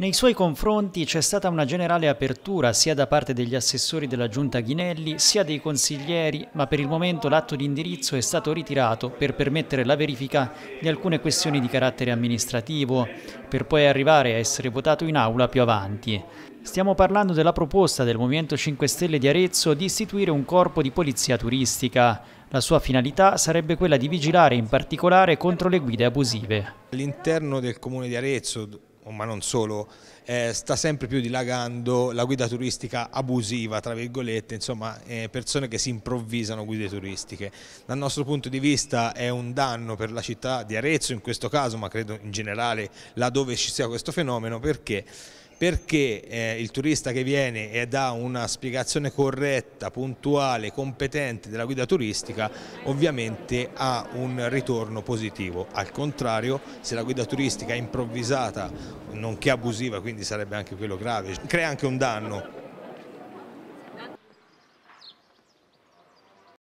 Nei suoi confronti c'è stata una generale apertura sia da parte degli assessori della Giunta Ghinelli sia dei consiglieri, ma per il momento l'atto di indirizzo è stato ritirato per permettere la verifica di alcune questioni di carattere amministrativo, per poi arrivare a essere votato in aula più avanti. Stiamo parlando della proposta del Movimento 5 Stelle di Arezzo di istituire un corpo di polizia turistica. La sua finalità sarebbe quella di vigilare in particolare contro le guide abusive. All'interno del comune di Arezzo ma non solo, eh, sta sempre più dilagando la guida turistica abusiva, tra virgolette, insomma eh, persone che si improvvisano guide turistiche. Dal nostro punto di vista è un danno per la città di Arezzo in questo caso, ma credo in generale laddove ci sia questo fenomeno, perché perché eh, il turista che viene e dà una spiegazione corretta, puntuale, competente della guida turistica ovviamente ha un ritorno positivo. Al contrario, se la guida turistica è improvvisata, nonché abusiva, quindi sarebbe anche quello grave, crea anche un danno